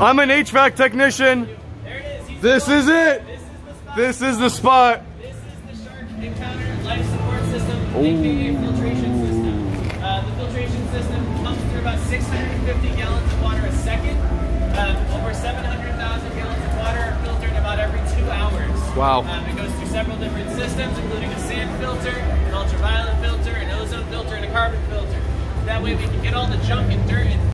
I'm an HVAC technician. There it is. This is it. This is the spot. This is the spot. This is the Shark Encounter Life Support System, aka filtration system. Uh, the filtration system pumps through about 650 gallons of water a second. Um, over 700,000 gallons of water are filtered about every two hours. Wow. Um, it goes through several different systems, including a sand filter, an ultraviolet filter, an ozone filter, and a carbon filter. That way we can get all the junk and dirt and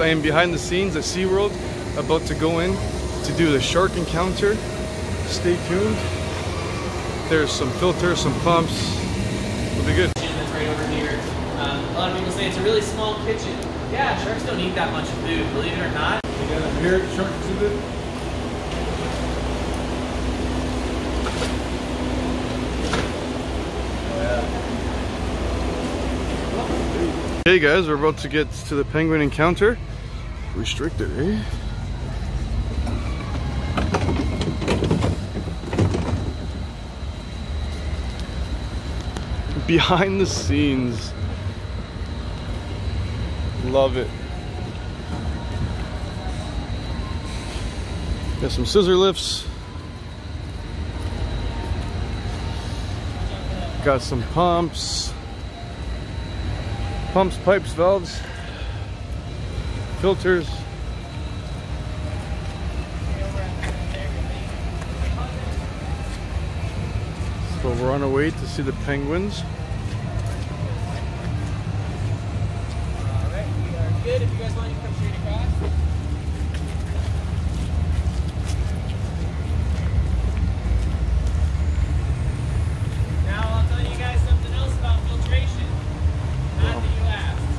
I am behind the scenes at SeaWorld, about to go in to do the shark encounter. Stay tuned. There's some filters, some pumps. It'll be good. that's right over here. Um, a lot of people say it's a really small kitchen. Yeah, sharks don't eat that much food, believe it or not. You got a here shark exhibit. Hey guys, we're about to get to the penguin encounter. Restricted, eh? Behind the scenes. Love it. Got some scissor lifts. Got some pumps. Pumps, pipes, valves, filters. So we're on our way to see the penguins. Alright, we are good. If you guys want, you can come straight across. Now I'll tell you guys something else about filtration. Not that you asked,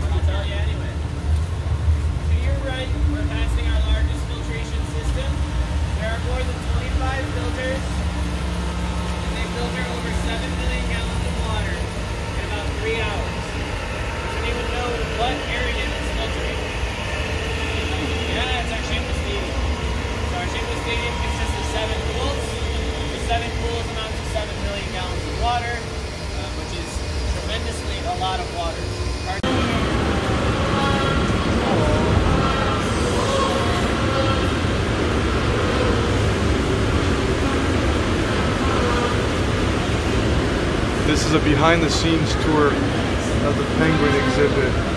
but I'll tell you anyway. To your right, we're passing our largest filtration system. There are more than 25 filters, and they filter over 7 million gallons of water in about three hours. Does anyone know what area it's filtering? Yeah, it's our Shamu Stadium. So our Shamu Stadium consists of seven pools. The seven pools amount to seven million gallons of water, uh, which is tremendously lot of water. This is a behind the scenes tour of the penguin exhibit.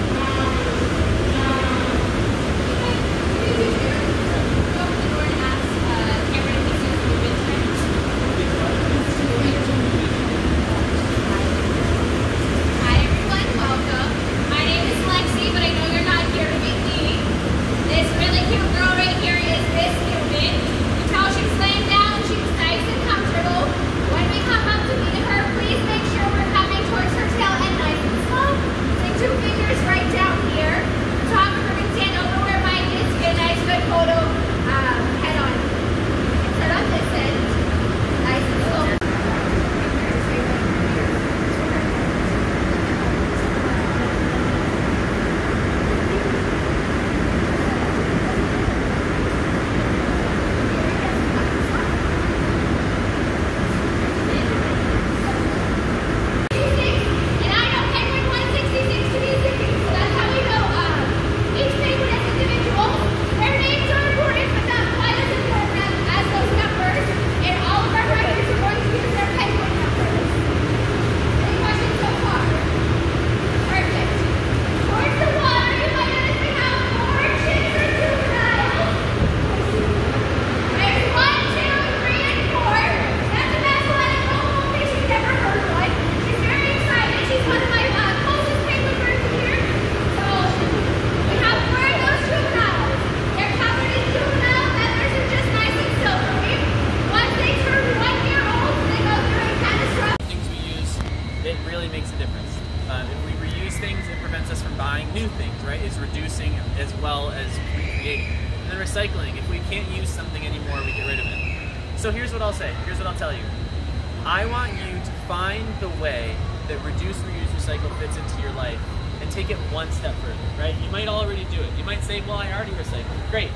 Well as recreating. And then recycling, if we can't use something anymore, we get rid of it. So here's what I'll say, here's what I'll tell you. I want you to find the way that reduce, reuse, recycle fits into your life and take it one step further, right? You might already do it. You might say, well, I already recycle. Great.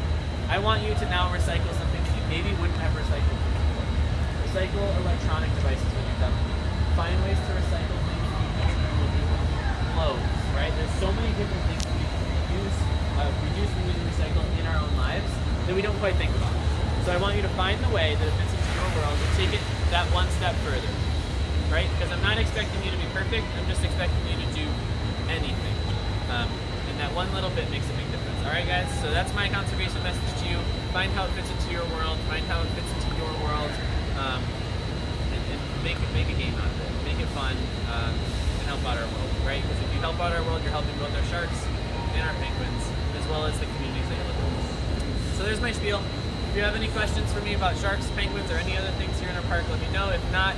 I want you to now recycle something that you maybe wouldn't have recycled before. Recycle electronic devices when you're done. Find ways to recycle things that you don't normally do. Clothes, right? There's so many different things that we can reuse, uh, reduce, reuse, and recycle in our own lives that we don't quite think about. So I want you to find the way that it fits into your world and take it that one step further, right? Because I'm not expecting you to be perfect. I'm just expecting you to do anything. Um, and that one little bit makes a big difference. All right, guys. So that's my conservation message to you. Find how it fits into your world. Find how it fits into your world, um, and, and make it make a game out of it. Make it fun um, and help out our world, right? Because if you help out our world, you're helping both our sharks and our penguins, as well as the communities that live in. So there's my spiel. If you have any questions for me about sharks, penguins, or any other things here in our park, let me know. If not,